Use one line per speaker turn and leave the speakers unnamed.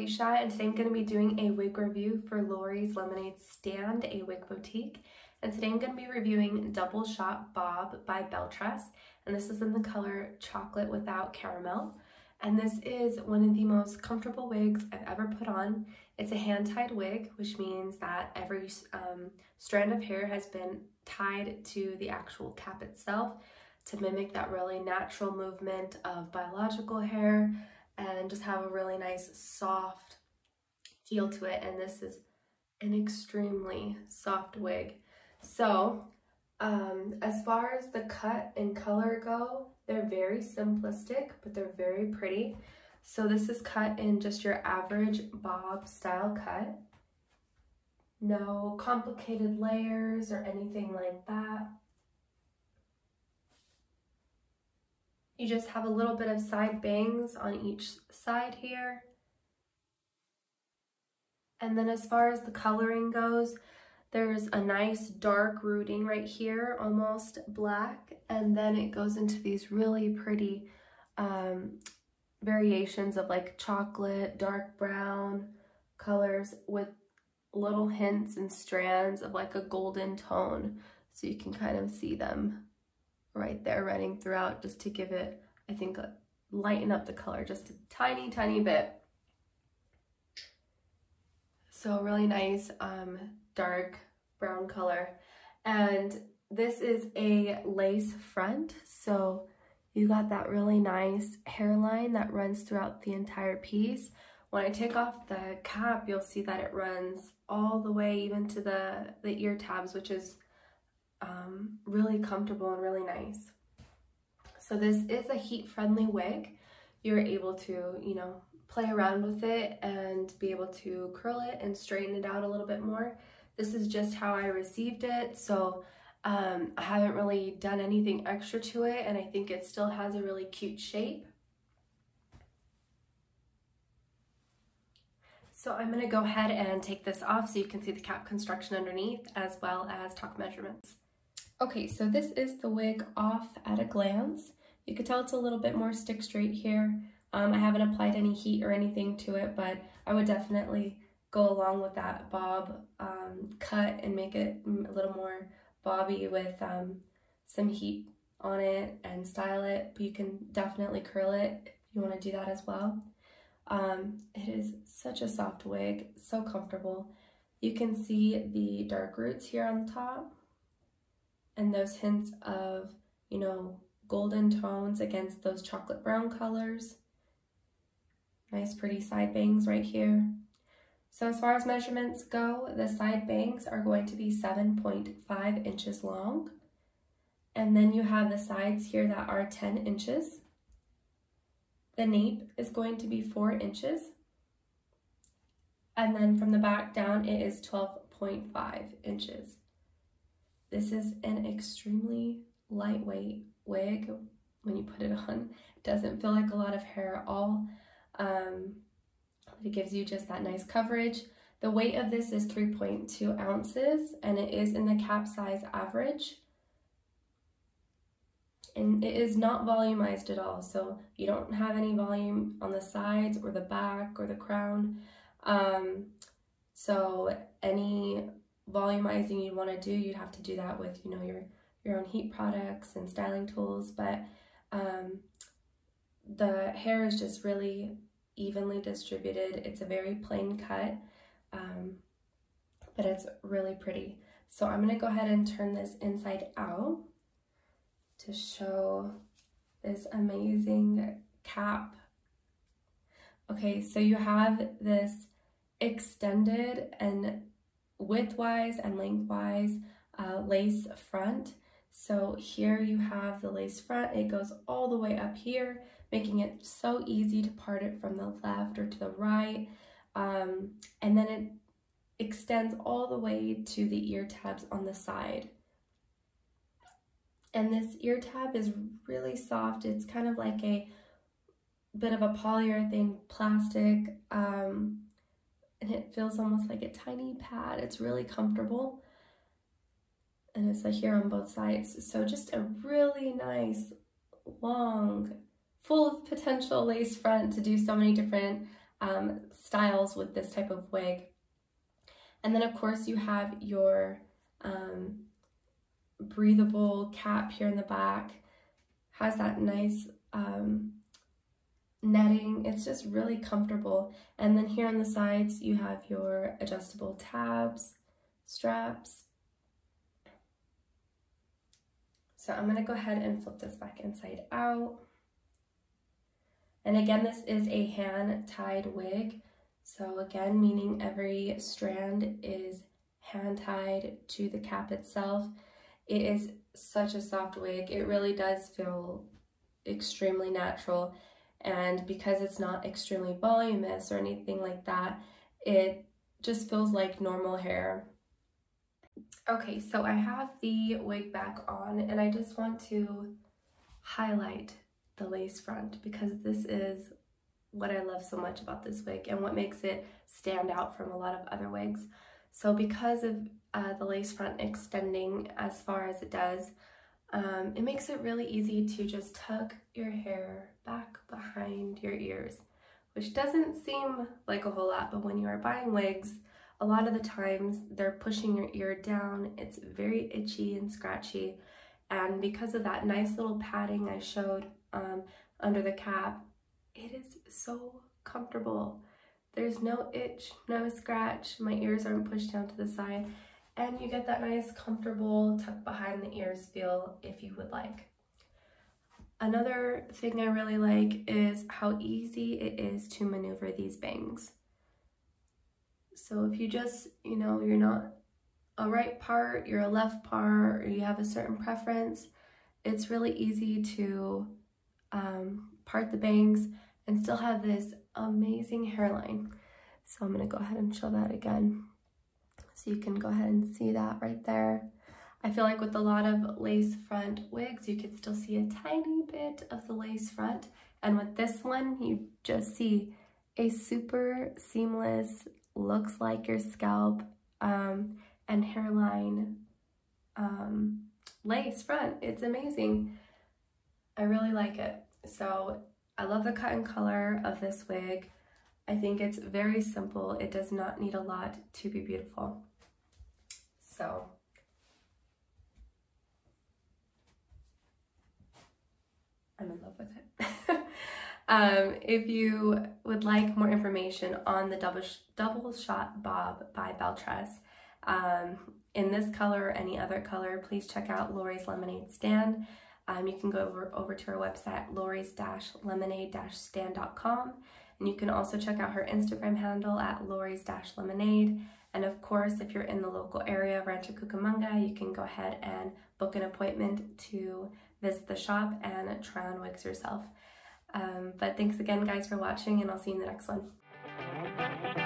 Alicia and today I'm going to be doing a wig review for Lori's Lemonade Stand, a wig boutique. And today I'm going to be reviewing Double Shot Bob by BelleTress and this is in the color Chocolate Without Caramel. And this is one of the most comfortable wigs I've ever put on. It's a hand-tied wig, which means that every um, strand of hair has been tied to the actual cap itself to mimic that really natural movement of biological hair and just have a really nice soft feel to it. And this is an extremely soft wig. So um, as far as the cut and color go, they're very simplistic, but they're very pretty. So this is cut in just your average bob style cut. No complicated layers or anything like that. You just have a little bit of side bangs on each side here. And then as far as the coloring goes, there's a nice dark rooting right here, almost black, and then it goes into these really pretty um, variations of like chocolate, dark brown colors with little hints and strands of like a golden tone. So you can kind of see them right there running throughout just to give it, I think, lighten up the color just a tiny, tiny bit. So really nice um, dark brown color. And this is a lace front. So you got that really nice hairline that runs throughout the entire piece. When I take off the cap, you'll see that it runs all the way even to the, the ear tabs, which is um, really comfortable and really nice. So this is a heat-friendly wig. You're able to, you know, play around with it and be able to curl it and straighten it out a little bit more. This is just how I received it, so um, I haven't really done anything extra to it, and I think it still has a really cute shape. So I'm going to go ahead and take this off so you can see the cap construction underneath as well as talk measurements. Okay, so this is the wig off at a glance. You can tell it's a little bit more stick straight here. Um, I haven't applied any heat or anything to it, but I would definitely go along with that bob um, cut and make it a little more bobby with um, some heat on it and style it. But you can definitely curl it if you want to do that as well. Um, it is such a soft wig, so comfortable. You can see the dark roots here on the top and those hints of, you know, golden tones against those chocolate brown colors. Nice pretty side bangs right here. So as far as measurements go, the side bangs are going to be 7.5 inches long. And then you have the sides here that are 10 inches. The nape is going to be 4 inches. And then from the back down, it is 12.5 inches. This is an extremely lightweight wig when you put it on. It doesn't feel like a lot of hair at all. Um, it gives you just that nice coverage. The weight of this is 3.2 ounces and it is in the cap size average. And it is not volumized at all, so you don't have any volume on the sides or the back or the crown. Um, so any volumizing you'd want to do, you'd have to do that with, you know, your, your own heat products and styling tools. But um, the hair is just really evenly distributed. It's a very plain cut, um, but it's really pretty. So I'm gonna go ahead and turn this inside out to show this amazing cap. Okay, so you have this extended and widthwise and lengthwise uh, lace front. So here you have the lace front, it goes all the way up here making it so easy to part it from the left or to the right. Um, and then it extends all the way to the ear tabs on the side. And this ear tab is really soft. It's kind of like a bit of a polyurethane plastic um, and it feels almost like a tiny pad. It's really comfortable and it's like here on both sides. So just a really nice long full of potential lace front to do so many different um, styles with this type of wig. And then of course you have your um, breathable cap here in the back. Has that nice um, netting. It's just really comfortable. And then here on the sides, you have your adjustable tabs, straps. So I'm gonna go ahead and flip this back inside out. And again, this is a hand-tied wig. So again, meaning every strand is hand-tied to the cap itself. It is such a soft wig. It really does feel extremely natural. And because it's not extremely voluminous or anything like that, it just feels like normal hair. Okay, so I have the wig back on and I just want to highlight the lace front because this is what I love so much about this wig and what makes it stand out from a lot of other wigs. So because of uh, the lace front extending as far as it does, um, it makes it really easy to just tuck your hair back behind your ears, which doesn't seem like a whole lot, but when you are buying wigs, a lot of the times they're pushing your ear down. It's very itchy and scratchy. And because of that nice little padding I showed um, under the cap, it is so comfortable. There's no itch, no scratch. My ears aren't pushed down to the side. And you get that nice, comfortable tuck behind the ears feel if you would like. Another thing I really like is how easy it is to maneuver these bangs. So if you just, you know, you're not a right part, you're a left part, or you have a certain preference, it's really easy to um, part the bangs and still have this amazing hairline. So I'm gonna go ahead and show that again. So you can go ahead and see that right there. I feel like with a lot of lace front wigs, you could still see a tiny bit of the lace front. And with this one, you just see a super seamless, looks like your scalp um, and hairline um, lace front. It's amazing. I really like it. So I love the cut and color of this wig. I think it's very simple. It does not need a lot to be beautiful. So I'm in love with it. um, if you would like more information on the double, sh double shot bob by BelleTress, um, in this color or any other color, please check out Lori's Lemonade Stand. Um, you can go over, over to her website, lori's-lemonade-stand.com. And you can also check out her Instagram handle at lori's-lemonade. And of course, if you're in the local area of Rancho Cucamonga, you can go ahead and book an appointment to visit the shop and try on wigs yourself. Um, but thanks again, guys, for watching, and I'll see you in the next one.